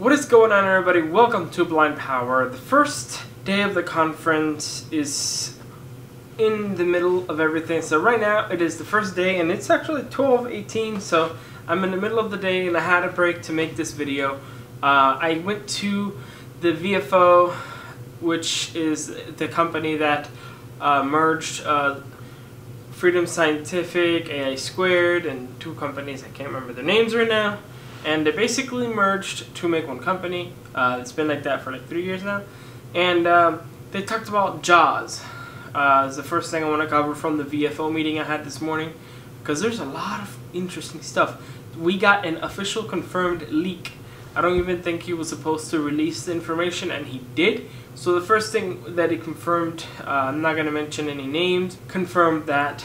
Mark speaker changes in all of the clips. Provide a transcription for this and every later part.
Speaker 1: What is going on, everybody? Welcome to Blind Power. The first day of the conference is in the middle of everything. So right now it is the first day, and it's actually 12:18. So I'm in the middle of the day, and I had a break to make this video. Uh, I went to the VFO, which is the company that uh, merged uh, Freedom Scientific, AI Squared, and two companies. I can't remember their names right now and they basically merged to make one company. Uh, it's been like that for like three years now, and um, they talked about JAWS. Uh, is the first thing I want to cover from the VFO meeting I had this morning, because there's a lot of interesting stuff. We got an official confirmed leak. I don't even think he was supposed to release the information, and he did. So the first thing that he confirmed, uh, I'm not going to mention any names, confirmed that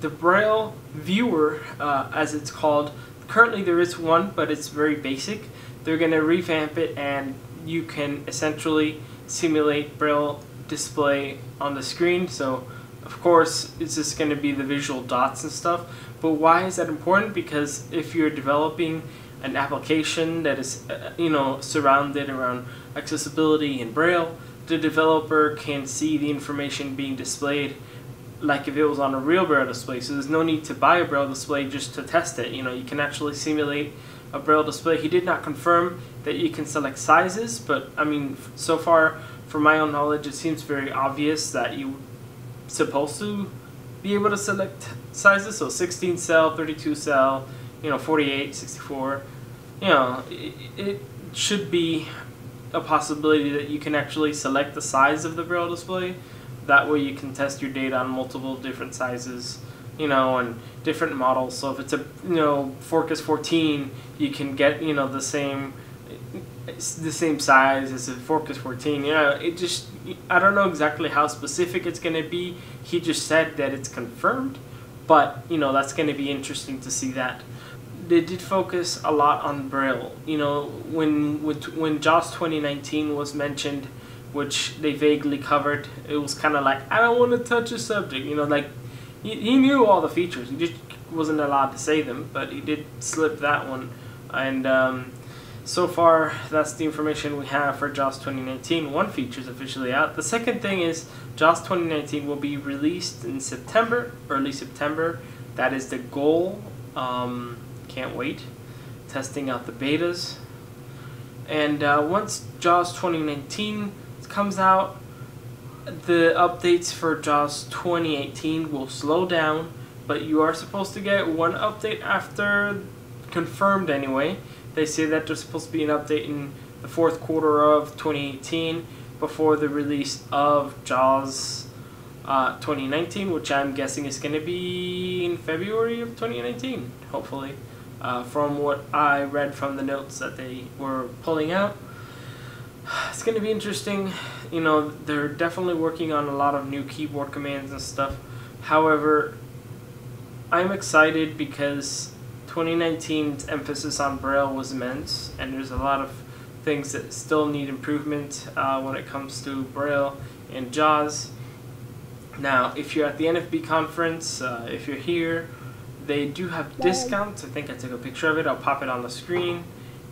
Speaker 1: the Braille viewer, uh, as it's called, currently there is one, but it's very basic. They're going to revamp it and you can essentially simulate Braille display on the screen. So of course it's just going to be the visual dots and stuff. But why is that important? Because if you're developing an application that is uh, you know surrounded around accessibility in Braille, the developer can see the information being displayed like if it was on a real braille display. So there's no need to buy a braille display just to test it. You know, you can actually simulate a braille display. He did not confirm that you can select sizes, but I mean, so far, from my own knowledge, it seems very obvious that you're supposed to be able to select sizes. So 16 cell, 32 cell, you know, 48, 64. You know, it, it should be a possibility that you can actually select the size of the braille display that way you can test your data on multiple different sizes, you know, and different models. So if it's a, you know, Focus 14, you can get, you know, the same the same size as a Focus 14. You know, it just, I don't know exactly how specific it's going to be. He just said that it's confirmed, but, you know, that's going to be interesting to see that. They did focus a lot on Braille. You know, when, when JAWS 2019 was mentioned, which they vaguely covered. It was kind of like, I don't want to touch a subject, you know, like he, he knew all the features. He just wasn't allowed to say them, but he did slip that one. And um, so far, that's the information we have for JAWS 2019. One feature is officially out. The second thing is JAWS 2019 will be released in September, early September. That is the goal. Um, can't wait. Testing out the betas. And uh, once JAWS 2019 comes out, the updates for JAWS 2018 will slow down, but you are supposed to get one update after confirmed anyway. They say that there's supposed to be an update in the fourth quarter of 2018 before the release of JAWS uh, 2019, which I'm guessing is going to be in February of 2019, hopefully, uh, from what I read from the notes that they were pulling out it's going to be interesting. You know, they're definitely working on a lot of new keyboard commands and stuff. However, I'm excited because 2019's emphasis on Braille was immense, and there's a lot of things that still need improvement uh, when it comes to Braille and JAWS. Now, if you're at the NFB conference, uh, if you're here, they do have discounts. I think I took a picture of it. I'll pop it on the screen.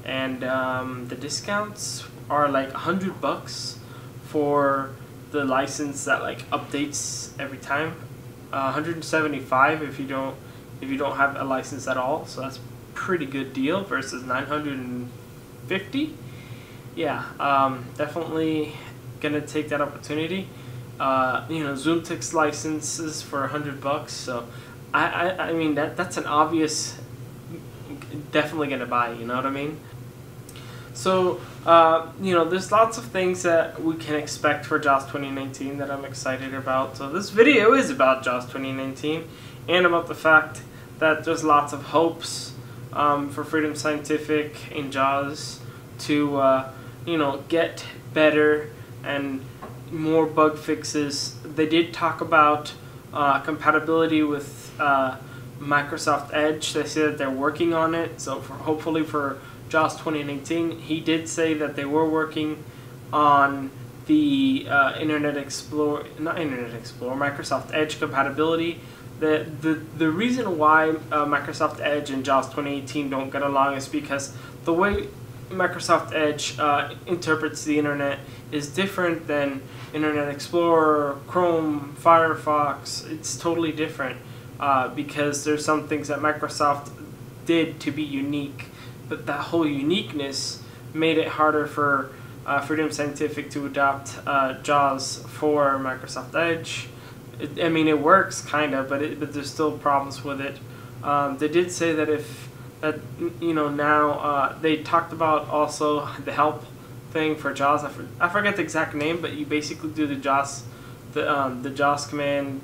Speaker 1: And um, the discounts are like a hundred bucks for the license that like updates every time. Uh, 175 if you don't if you don't have a license at all. So that's pretty good deal versus 950. Yeah, um, definitely gonna take that opportunity. Uh, you know, ZoomText licenses for a 100 bucks. So I, I I mean that that's an obvious definitely gonna buy. You know what I mean? So, uh, you know, there's lots of things that we can expect for JAWS 2019 that I'm excited about. So this video is about JAWS 2019 and about the fact that there's lots of hopes um, for Freedom Scientific and JAWS to, uh, you know, get better and more bug fixes. They did talk about uh, compatibility with uh, Microsoft Edge. They said that they're working on it. So for hopefully for JAWS 2019, he did say that they were working on the uh, Internet Explorer, not Internet Explorer, Microsoft Edge compatibility. The, the, the reason why uh, Microsoft Edge and JAWS 2018 don't get along is because the way Microsoft Edge uh, interprets the internet is different than Internet Explorer, Chrome, Firefox. It's totally different uh, because there's some things that Microsoft did to be unique, but that whole uniqueness made it harder for uh, Freedom Scientific to adopt uh, JAWS for Microsoft Edge. It, I mean, it works kind of, but it, but there's still problems with it. Um, they did say that if that you know now uh, they talked about also the help thing for JAWS. I, for, I forget the exact name, but you basically do the JAWS the um, the JAWS command,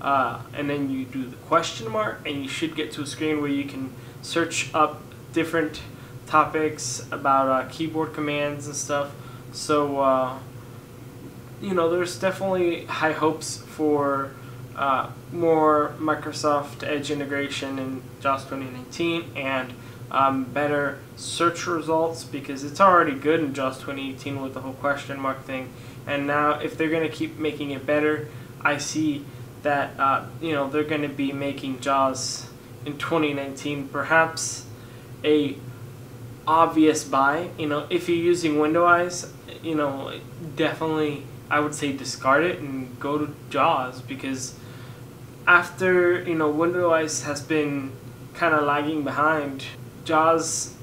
Speaker 1: uh, and then you do the question mark, and you should get to a screen where you can search up different topics about uh, keyboard commands and stuff. So uh, you know, there's definitely high hopes for uh, more Microsoft Edge integration in JAWS 2019 and um, better search results because it's already good in JAWS 2018 with the whole question mark thing. And now, if they're going to keep making it better, I see that uh, you know they're going to be making JAWS in 2019 perhaps a obvious buy. You know, if you're using Window Eyes, you know, definitely I would say discard it and go to JAWS because after you know Window Eyes has been kind of lagging behind, JAWS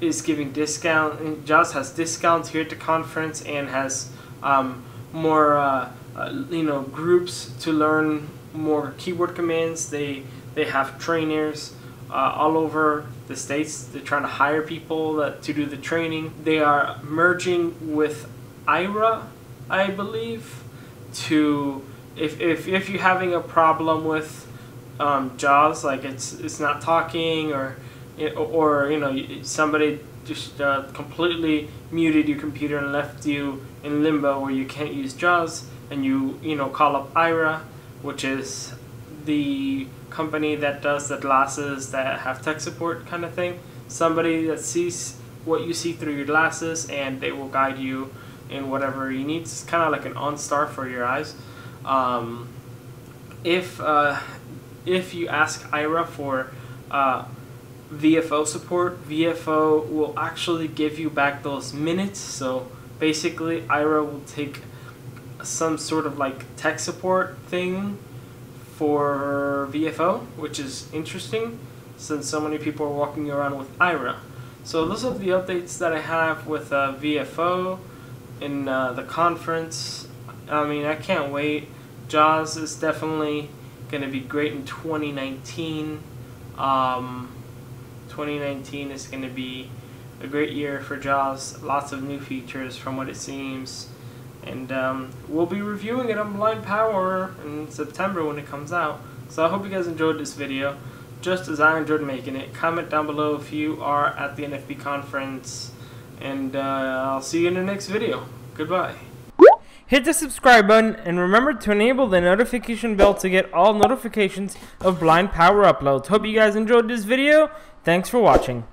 Speaker 1: is giving discount. JAWS has discounts here at the conference and has um, more uh, uh, you know groups to learn more keyboard commands. They they have trainers uh, all over the states. They're trying to hire people that, to do the training. They are merging with Aira, I believe, to if if if you're having a problem with um, JAWS, like it's it's not talking or or you know somebody just uh, completely muted your computer and left you in limbo where you can't use JAWS, and you you know call up Aira, which is the company that does the glasses that have tech support kind of thing. Somebody that sees what you see through your glasses and they will guide you in whatever you need. It's kind of like an OnStar for your eyes. Um, if uh, if you ask Aira for uh, VFO support, VFO will actually give you back those minutes. So basically, Aira will take some sort of like tech support thing for VFO, which is interesting since so many people are walking around with Aira. So those are the updates that I have with uh, VFO in uh, the conference. I mean, I can't wait. JAWS is definitely going to be great in 2019. Um, 2019 is going to be a great year for JAWS. Lots of new features from what it seems. And um, we'll be reviewing it on Blind Power in September when it comes out. So I hope you guys enjoyed this video, just as I enjoyed making it. Comment down below if you are at the NFB conference. And uh, I'll see you in the next video. Goodbye. Hit the subscribe button and remember to enable the notification bell to get all notifications of Blind Power uploads. Hope you guys enjoyed this video. Thanks for watching.